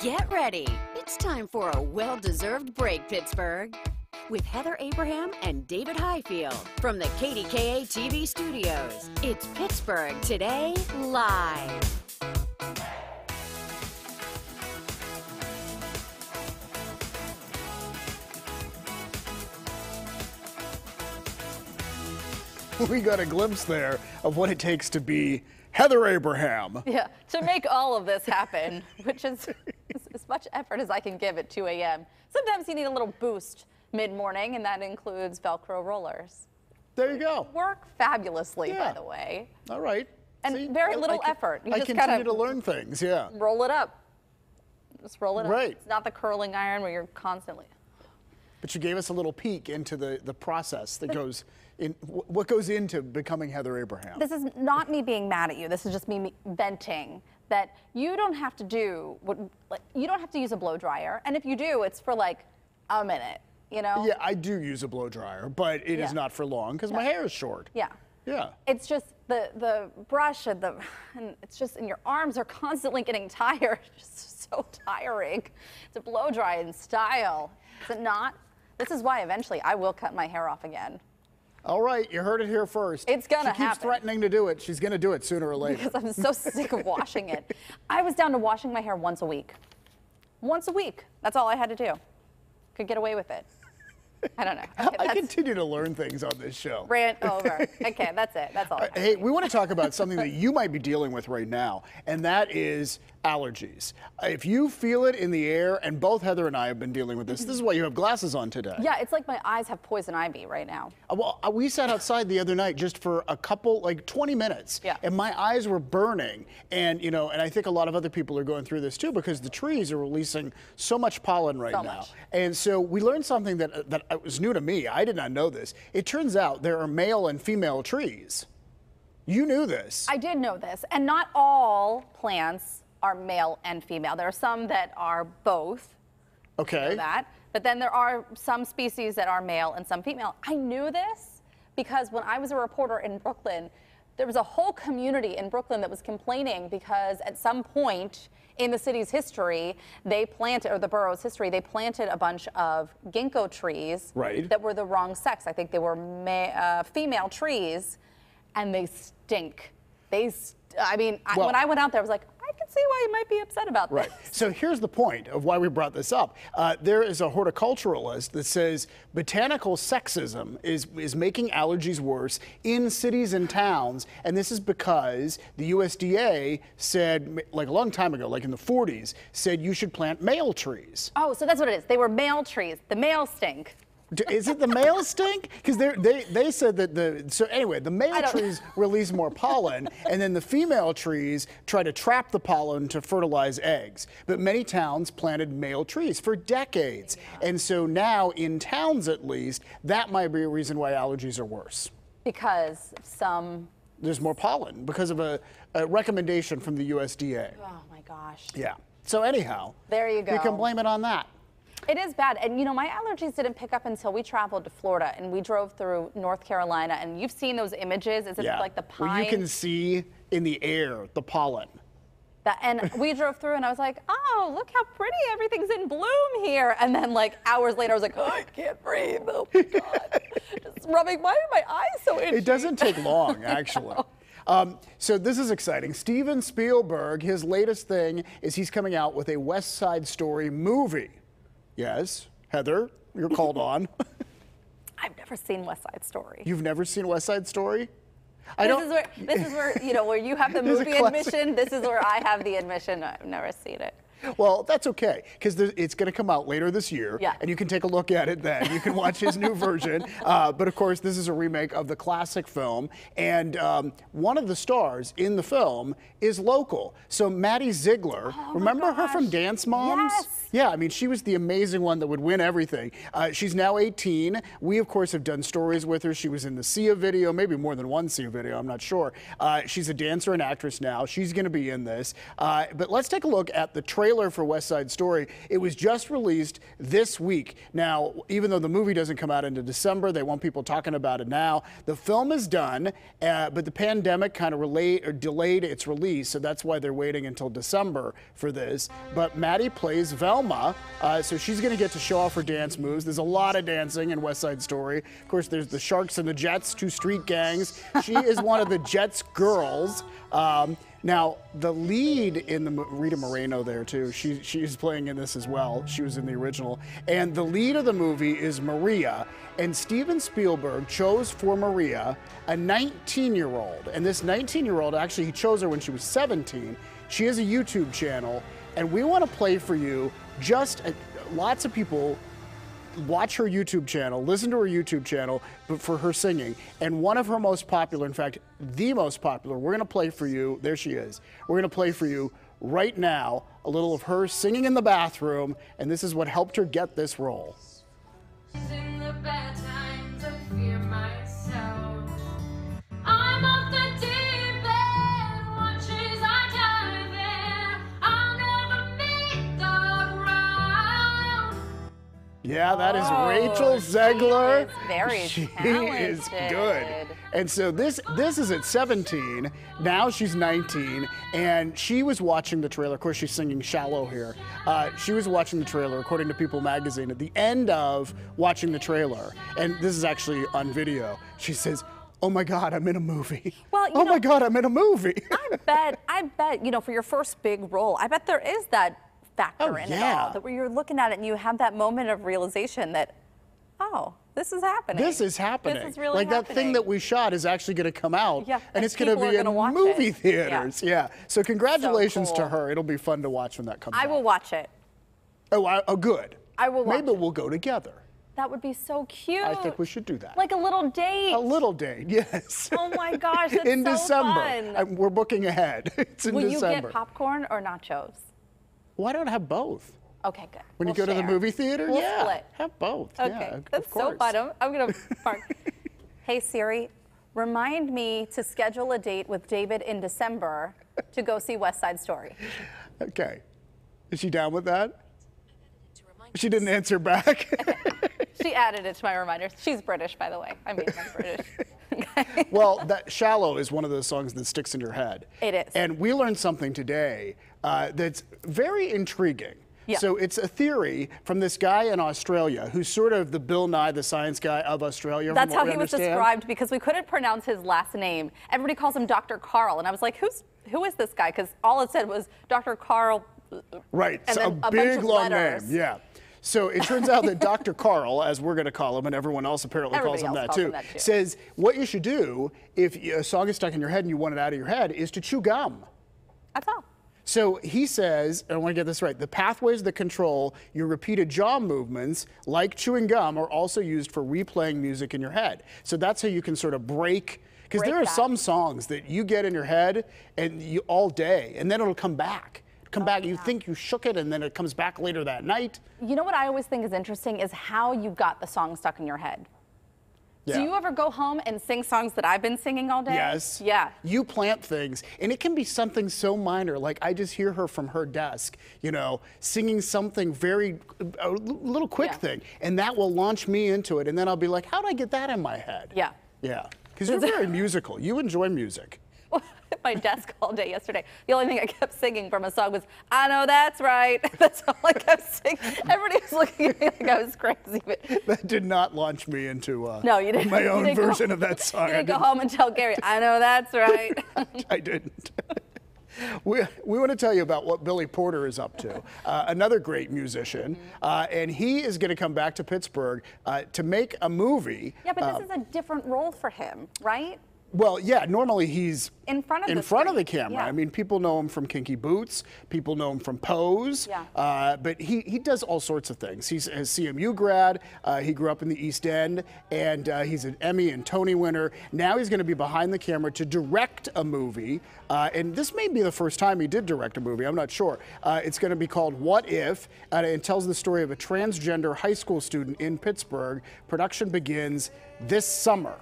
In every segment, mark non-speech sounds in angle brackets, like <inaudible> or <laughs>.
Get ready. It's time for a well deserved break, Pittsburgh. With Heather Abraham and David Highfield from the KDKA TV studios. It's Pittsburgh Today Live. <laughs> we got a glimpse there of what it takes to be Heather Abraham. Yeah, to make all of this happen, which is <laughs> as much effort as I can give at 2 a.m. Sometimes you need a little boost mid-morning, and that includes Velcro rollers. There you go. Work fabulously, Yeah. by the way. All right. And very little I, effort. You I just continue to learn things, yeah. Roll it up. Just roll it up. Right. It's not the curling iron where you're constantly. But you gave us a little peek into the, the process that goes in, what goes into becoming Heather Abraham. This is not me being mad at you. This is just me venting that you don't have to do what like, you don't have to use a blow dryer, and if you do, it's for like a minute. You know. Yeah, I do use a blow dryer, but it is Yeah. not for long because my hair is short. Yeah. Yeah. It's just the the brush and the and it's just and your arms are <laughs> constantly getting tired. <laughs> It's just so tiring to blow dry in style. Is it not? This is why eventually I will cut my hair off again All right, you heard it here first. It's gonna she keeps happen. threatening to do it. She's going to do it sooner or later. because I'm so sick of washing it. I was down to washing my hair once a week. Once a week. That's all I had to do. Could get away with it. I don't know. Okay, <laughs> I continue to learn things on this show. rant over. <laughs> Okay, that's it. That's all. Uh. Hey, we want to talk about something that you might be dealing with right now, and that is allergies. Uh, If you feel it in the air, and both Heather and I have been dealing with this, this is why you have glasses on today. Yeah, it's like my eyes have poison ivy right now. Uh, Well, uh, we sat outside the other night just for a couple, like 20 minutes, Yeah. and my eyes were burning. And you know, and I think a lot of other people are going through this too because the trees are releasing so much pollen right So now. much. And so we learned something that that was new to me. I did not know this. It turns out there are male and female trees. You knew this. I did know this, and not all plants are male and female. There are some that are both. okay. know that. But then there are some species that are male and some female. I knew this because when I was a reporter in Brooklyn, there was a whole community in Brooklyn that was complaining because at some point in the city's history, they planted, or the borough's history, they planted a bunch of ginkgo trees Right. that were the wrong sex. I think they were ma- uh, female trees, and they stink. They, st- I mean, I, when I went out there, I was like, see why you might be upset about Right. this. So here's the point of why we brought this up. Uh, there is a horticulturalist that says botanical sexism is, is making allergies worse in cities and towns. And this is because the USDA said, like a long time ago, like in the 40s, said you should plant male trees. Oh, so that's what it is. They were male trees. The male stink. Is it the male stink? Because they they said that the so anyway the male trees release more pollen, and then the female trees try to trap the pollen to fertilize eggs. But many towns planted male trees for decades, and so now in towns at least that might be a reason why allergies are worse. because some. There's more pollen because of a, a recommendation from the USDA. Oh my gosh. Yeah. So anyhow, There you go. You can blame it on that. It is bad. And you know, my allergies didn't pick up until we traveled to Florida and we drove through North Carolina. And you've seen those images. Is it Yeah. like the pine? Where you can see in the air the pollen. That, and we drove through and I was like, oh, look how pretty everything's in bloom here. And then like hours later, I was like, oh, I can't breathe. Oh my God. <laughs> Just rubbing, why are my eyes so itchy? It doesn't take long, <laughs> actually. Um, so this is exciting. Steven Spielberg, his latest thing is he's coming out with a West Side Story movie. Yes, Heather, you're called on. <laughs> I've never seen West Side Story. You've never seen West Side Story? I This don't. is where this is where you know where you have the <laughs> This is a movie admission. This is where I have the admission. I've never seen it. Well, that's okay because it's going to come out later this year, Yeah. and you can take a look at it then. You can watch his new version. <laughs> Uh, but of course, this is a remake of the classic film, and um, one of the stars in the film is local. So Maddie Ziegler, remember her from Oh. Dance Moms? Yes. Yeah, I mean, she was the amazing one that would win everything. Uh, she's now 18. We, of course, have done stories with her. She was in the Sia video, maybe more than one Sia video, I'm not sure. Uh, she's a dancer and actress now. She's going to be in this. Uh, but let's take a look at the trailer trailer for West Side Story. It was just released this week. Now, even though the movie doesn't come out into December, they want people talking about it now. The film is done, uh, but the pandemic kind of or delayed its release, so that's why they're waiting until December for this. But Maddie plays Velma, uh, so she's going to get to show off her dance moves. There's a lot of dancing in West Side Story. Of course, there's the Sharks and the Jets, two street gangs. She is one of the Jets girls. Um, now, the lead in the Rita Moreno there too. She she's playing in this as well. She was in the original, and the lead of the movie is Maria. And Steven Spielberg chose for Maria a 19-year-old, and this 19-year-old actually he chose her when she was 17. She has a YouTube channel, and we want to play for you just a, lots of people watch her YouTube channel, listen to her YouTube channel for her singing. And one of her most popular, in fact, the most popular, we're going to play for you. There she is. We're going to play for you right now a little of her singing in the bathroom. And this is what helped her get this role. Yeah, that is oh, Rachel Zegler. <laughs> She is very she talented. is good. And so this this is at 17. Now she's 19, and she was watching the trailer. Of course, she's singing "Shallow" here. Uh, she was watching the trailer, according to People Magazine. At the end of watching the trailer, and this is actually on video, she says, oh my God, I'm in a movie. Well, oh know, my God, I'm in a movie. I bet, I bet, you know, for your first big role, I bet there is that factor oh, in yeah. it all. That where you're looking at it and you have that moment of realization that, oh, this is happening. This is happening. This is really like happening. that thing that we shot is actually going to come out, yeah, and, it's going to be in movie it. theaters. Yeah. yeah. So congratulations so cool. to her. It'll be fun to watch when that comes I out. I will watch it. Oh, I, oh, good. I will. Maybe it. we'll go together. That would be so cute. I think we should do that. Like a little date. A little date, <laughs> yes. Oh my gosh, in so December. I, we're booking ahead. <laughs> It's in December. Will you get popcorn or nachos? Why don't I have both? Okay, good. When we'll you go share. to the movie theater, we'll yeah, split. have both. Okay, yeah, that's so fun. I'm, I'm gonna <laughs> mark. hey Siri, remind me to schedule a date with David in December to go see West Side Story. Okay, is she down with that? She didn't answer back. she added it to my reminders. She's British, by the way. I mean, I'm British. <laughs> <laughs> well, that "Shallow" is one of those songs that sticks in your head. It is. And we learned something today uh, that's very intriguing. Yeah. So it's a theory from this guy in Australia who's sort of the Bill Nye the Science Guy of Australia. That's how he understand. was described because we couldn't pronounce his last name. Everybody calls him Dr. Karl, and I was like, "Who's who is this guy?" Because all it said was Dr. Karl. Right. And so a, a big long letters. name. Yeah. So it turns out that Dr. Karl, as we're going to call him, and everyone else apparently Everybody calls, him, else that calls too, him that too, says what you should do if a song is stuck in your head and you want it out of your head is to chew gum. That's all. So he says, and I want to get this right, the pathways that control your repeated jaw movements, like chewing gum, are also used for replaying music in your head. So that's how you can sort of break, because there are that. some songs that you get in your head and you all day, and then it'll come back. Come oh, back, yeah. you think you shook it, and then it comes back later that night. You know what I always think is interesting is how you got the song stuck in your head. Yeah. Do you ever go home and sing songs that I've been singing all day? Yes. Yeah. You plant things, and it can be something so minor. Like I just hear her from her desk, you know, singing something very, a little quick Yeah. thing, and that will launch me into it. And then I'll be like, how did I get that in my head? Yeah. Yeah. Because you're very musical. You enjoy music. At <laughs> my desk all day yesterday. The only thing I kept singing from a song was, I know that's right. <laughs> That's all I kept singing. Everybody was looking at me like I was crazy. But <laughs> That did not launch me into uh, no, you didn't. my own didn't version of that song. You I didn't go didn't- home and tell Gary, I know that's right. I didn't. We, we want to tell you about what Billy Porter is up to, uh, another great musician. Uh, and he is going to come back to Pittsburgh uh, to make a movie. yeah, but Uh, this is a different role for him, right? Well, yeah, normally he's In front of in the front of the camera. yeah. I mean, people know him from Kinky Boots. People know him from Pose. Yeah. Uh, but he, he does all sorts of things. He's a CMU grad. Uh, he grew up in the East End, and uh, he's an Emmy and Tony winner. Now he's going to be behind the camera to direct a movie. Uh, and this may be the first time he did direct a movie. I'm not sure. Uh, it's going to be called What If, and it tells the story of a transgender high school student in Pittsburgh. Production begins this summer.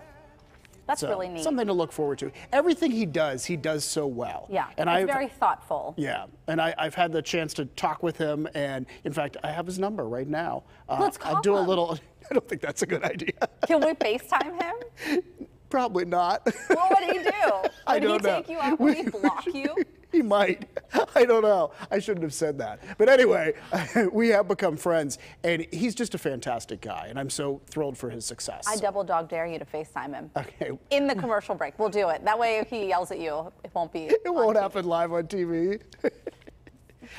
That's So, really neat. Something to look forward to. Everything he does, he does so well. Yeah, and I very thoughtful. yeah, and I, I've had the chance to talk with him, and in fact, I have his number right now. Uh, Let's I'll call do a little. <laughs> I don't think that's a good idea. Can we FaceTime him? <laughs> Probably not. What would he do? <laughs> Would I don't know. take you out? Would he <laughs> block you? <laughs> he might. I don't know. I shouldn't have said that. But anyway, we have become friends, and he's just a fantastic guy, and I'm so thrilled for his success. I double dog dare you to FaceTime him. Okay. In the commercial break. We'll do it. That way, if he yells at you, it won't be. It won't happen live on TV.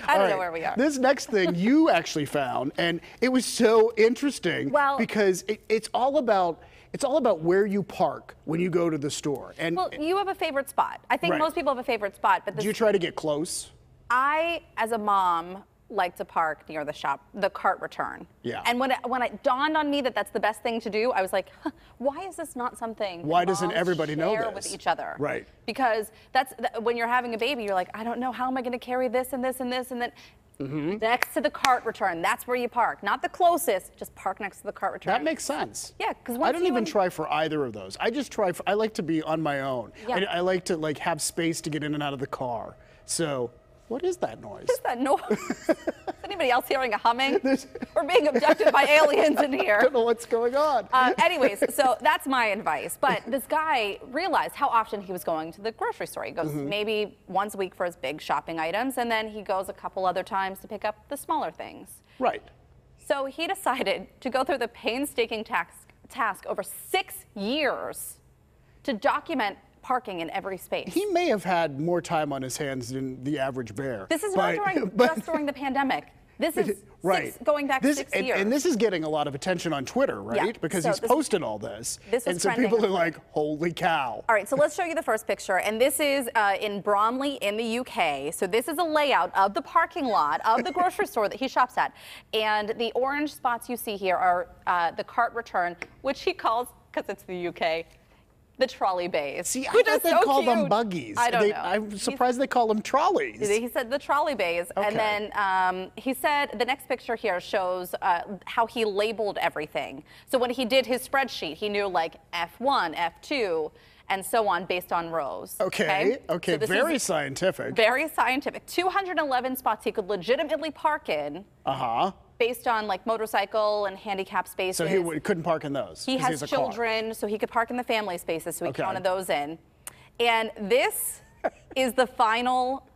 I don't All know where we are. This next thing you actually found, and it was so interesting Well- because it, it's all about it's all about where you park when you go to the store. And well, you have a favorite spot. I think Right. most people have a favorite spot, but do you try to get close? I, as a mom, like to park near the shop, the cart return. Yeah. And when it, when it dawned on me that that's the best thing to do, I was like, huh, why is this not something? Why doesn't everybody know share this? with each other? Right. Because that's th- when you're having a baby, you're like, I don't know how am I going to carry this and this and this and then. Mm-hmm. Next to the cart return, that's where you park. Not the closest, just park next to the cart return. That makes sense. Yeah, because I don't even and- try for either of those. I just try for. I like to be on my own. Yeah. I, I like to like have space to get in and out of the car. So, what is that noise? Is that noise? Is anybody else hearing a humming? <laughs> We're being abducted by aliens in here. <laughs> I don't know what's going on. Uh, anyways, so that's my advice. But this guy realized how often he was going to the grocery store. He goes Mm-hmm. maybe once a week for his big shopping items, and then he goes a couple other times to pick up the smaller things. right. So he decided to go through the painstaking task, task over six years to document parking in every space. He may have had more time on his hands than the average bear. this is but, not during, <laughs> but- just during the pandemic. This is <laughs> six, going back this, six and, years. and this is getting a lot of attention on Twitter, right? Yeah, Because so he's this- posted all this. this and so trending people are like, holy cow. All right, so let's show you the first picture. And this is uh, in Bromley in the UK. So this is a layout of the parking lot of the grocery store that he shops at. And the orange spots you see here are uh, the cart return, which he calls, because it's the UK, the trolley bays. See, I thought they so call them buggies. I don't They- know. I'm He's- surprised they call them trolleys. he said the trolley bays, Okay. and then um, he said the next picture here shows uh, how he labeled everything. So when he did his spreadsheet, he knew like F1, F2, and so on based on rows. Okay, okay, So very scientific. very scientific. 211 spots he could legitimately park in Uh huh. Based on like motorcycle and handicap spaces. So he couldn't park in those. He has car. children, so he could park in the family spaces, so he Okay. counted those in. And this <laughs> is the final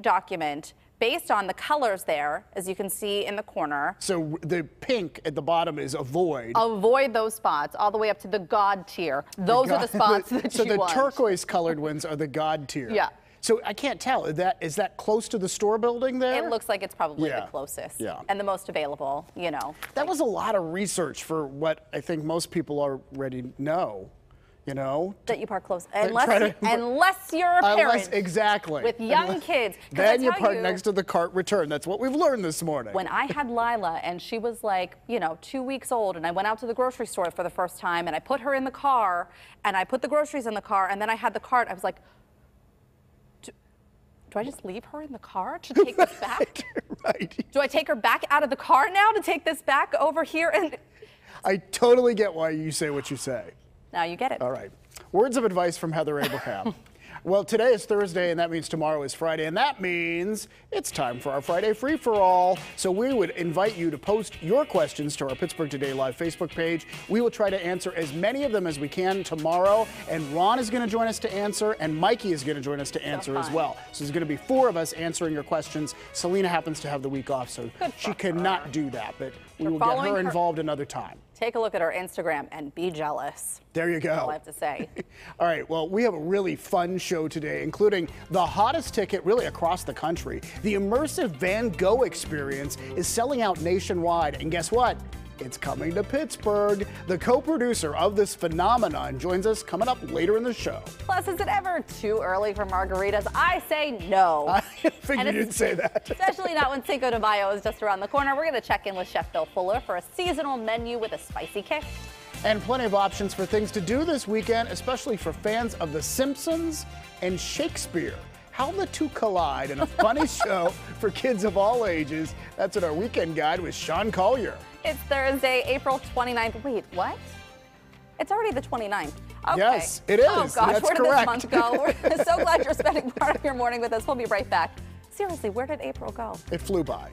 document based on the colors there, as you can see in the corner. So the pink at the bottom is avoid. Avoid those spots all the way up to the God tier. Those are the spots <laughs> that so you So the want. turquoise colored ones are the God tier. Yeah. So I can't tell. Is that is that close to the store building there? It looks like it's probably Yeah. the closest Yeah. and the most available, you know. That was a lot of research for what I think most people already know. You know. that you park close, unless, to- unless you're a parent. Unless exactly. With young Unless- kids. Then you park you- next to the cart return. That's what we've learned this morning. when I had Lila and she was like, you know, two weeks old, and I went out to the grocery store for the first time, and I put her in the car, and I put the groceries in the car, and then I had the cart. I was like, do I just leave her in the car to <laughs> take this back? right. Do I take her back out of the car now to take this back over here? And I totally get why you say what you say. now you get it. All right. Words of advice from Heather Abraham. <laughs> well, today is Thursday, and that means tomorrow is Friday, and that means it's time for our Friday free for all. So we would invite you to post your questions to our Pittsburgh Today Live Facebook page. We will try to answer as many of them as we can tomorrow, and Ron is going to join us to answer, and Mikey is going to join us to answer as well. So there's going to be four of us answering your questions. Selena happens to have the week off, so she cannot do that, but we We're will get her her- involved another time. Take a look at her Instagram and be jealous. There you go. That's all I have to say. <laughs> All right, well, we have a really fun show today, including the hottest ticket really across the country. The immersive Van Gogh experience is selling out nationwide, and guess what? It's coming to Pittsburgh. The co producer of this phenomenon joins us coming up later in the show. Plus, is it ever too early for margaritas? I say no. <laughs> I figured you'd say that. <laughs> Especially not when Cinco de Mayo is just around the corner. We're going to check in with Chef Bill Fuller for a seasonal menu with a spicy kick. And plenty of options for things to do this weekend, especially for fans of The Simpsons and Shakespeare. How the two collide in a funny <laughs> show for kids of all ages. That's in our weekend guide with Sean Collier. It's Thursday, April 29th. Wait, what? It's already the 29th. Okay. Yes, it Oh gosh, That's where did correct. this month go? <laughs> We're so glad you're spending part of your morning with us. We'll be right back. Seriously, where did April go? It flew by.